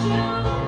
Georgia.